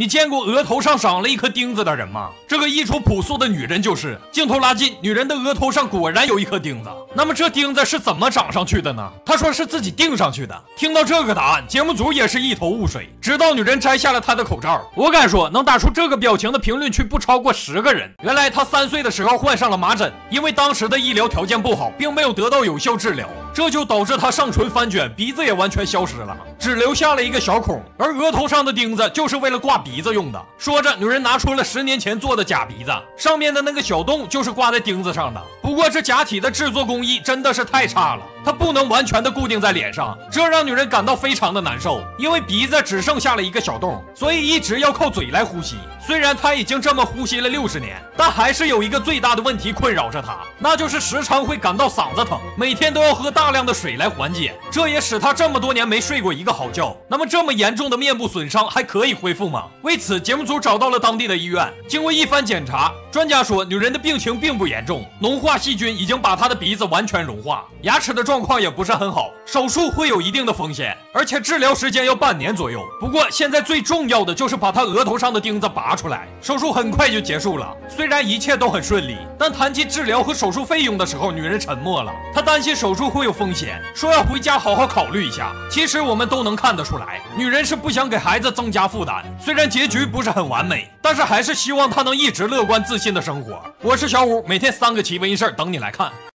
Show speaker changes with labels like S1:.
S1: 你见过额头上长了一颗钉子的人吗？这个衣着朴素的女人就是。镜头拉近，女人的额头上果然有一颗钉子。那么这钉子是怎么长上去的呢？她说是自己钉上去的。听到这个答案，节目组也是一头雾水。直到女人摘下了她的口罩，我敢说，能打出这个表情的评论区不超过十个人。原来她三岁的时候患上了麻疹，因为当时的医疗条件不好，并没有得到有效治疗。这就导致他上唇翻卷，鼻子也完全消失了，只留下了一个小孔。而额头上的钉子就是为了挂鼻子用的。说着，女人拿出了十年前做的假鼻子，上面的那个小洞就是挂在钉子上的。不过这假体的制作工艺真的是太差了，它不能完全的固定在脸上，这让女人感到非常的难受。因为鼻子只剩下了一个小洞，所以一直要靠嘴来呼吸。虽然她已经这么呼吸了六十年，但还是有一个最大的问题困扰着她，那就是时常会感到嗓子疼，每天都要喝大。大量的水来缓解，这也使他这么多年没睡过一个好觉。那么这么严重的面部损伤还可以恢复吗？为此，节目组找到了当地的医院，经过一番检查，专家说女人的病情并不严重，脓化细菌已经把她的鼻子完全融化，牙齿的状况也不是很好，手术会有一定的风险，而且治疗时间要半年左右。不过现在最重要的就是把她额头上的钉子拔出来，手术很快就结束了。虽然一切都很顺利，但谈及治疗和手术费用的时候，女人沉默了，她担心手术会有。风险，说要回家好好考虑一下。其实我们都能看得出来，女人是不想给孩子增加负担。虽然结局不是很完美，但是还是希望他能一直乐观自信的生活。我是小五，每天三个奇闻异事等你来看。